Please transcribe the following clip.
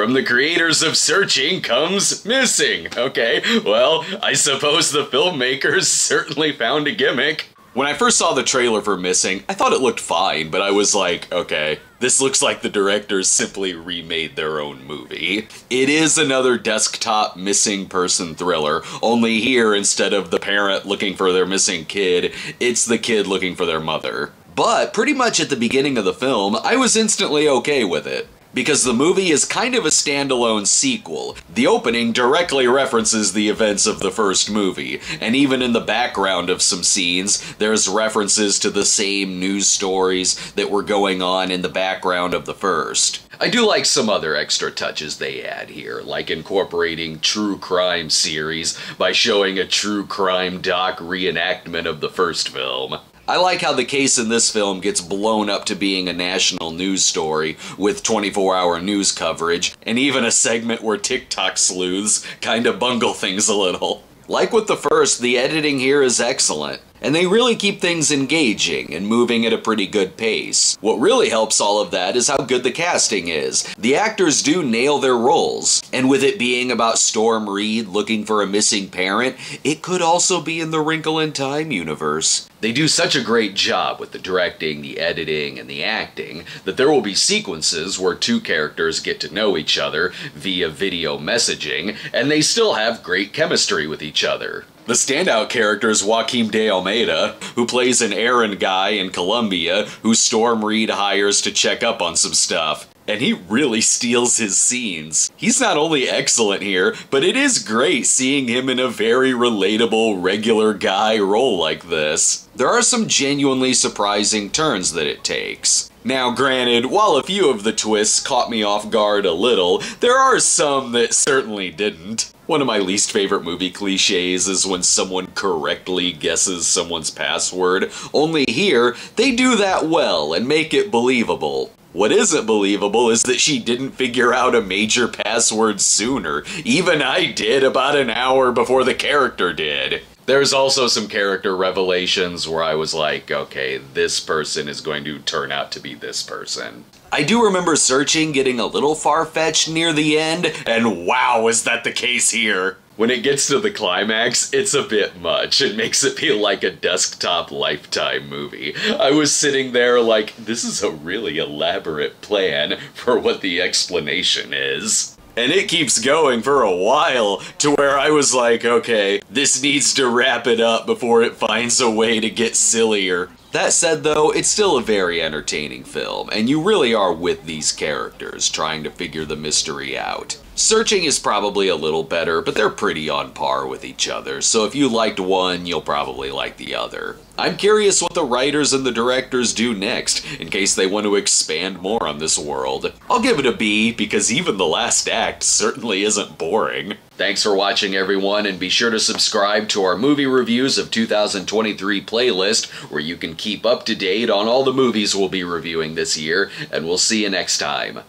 From the creators of Searching comes Missing. Okay, well, I suppose the filmmakers certainly found a gimmick. When I first saw the trailer for Missing, I thought it looked fine, but I was like, okay, this looks like the directors simply remade their own movie. It is another desktop missing person thriller, only here instead of the parent looking for their missing kid, it's the kid looking for their mother. But pretty much at the beginning of the film, I was instantly okay with it because the movie is kind of a standalone sequel. The opening directly references the events of the first movie, and even in the background of some scenes, there's references to the same news stories that were going on in the background of the first. I do like some other extra touches they add here, like incorporating true crime series by showing a true crime doc reenactment of the first film. I like how the case in this film gets blown up to being a national news story with 24 hour news coverage, and even a segment where TikTok sleuths kinda bungle things a little. Like with the first, the editing here is excellent and they really keep things engaging and moving at a pretty good pace. What really helps all of that is how good the casting is. The actors do nail their roles, and with it being about Storm Reid looking for a missing parent, it could also be in the Wrinkle in Time universe. They do such a great job with the directing, the editing, and the acting that there will be sequences where two characters get to know each other via video messaging, and they still have great chemistry with each other. The standout character is Joaquim de Almeida, who plays an errand guy in Colombia who Storm Reid hires to check up on some stuff. And he really steals his scenes. He's not only excellent here, but it is great seeing him in a very relatable, regular guy role like this. There are some genuinely surprising turns that it takes. Now, granted, while a few of the twists caught me off guard a little, there are some that certainly didn't. One of my least favorite movie cliches is when someone correctly guesses someone's password, only here, they do that well and make it believable. What isn't believable is that she didn't figure out a major password sooner. Even I did about an hour before the character did. There's also some character revelations where I was like, okay, this person is going to turn out to be this person. I do remember searching getting a little far-fetched near the end, and wow, is that the case here. When it gets to the climax, it's a bit much. It makes it feel like a desktop lifetime movie. I was sitting there like, this is a really elaborate plan for what the explanation is. And it keeps going for a while to where I was like, okay, this needs to wrap it up before it finds a way to get sillier. That said though, it's still a very entertaining film, and you really are with these characters trying to figure the mystery out. Searching is probably a little better, but they're pretty on par with each other, so if you liked one, you'll probably like the other. I'm curious what the writers and the directors do next, in case they want to expand more on this world. I'll give it a B, because even the last act certainly isn't boring. Thanks for watching everyone, and be sure to subscribe to our movie reviews of 2023 playlist, where you can keep up to date on all the movies we'll be reviewing this year, and we'll see you next time.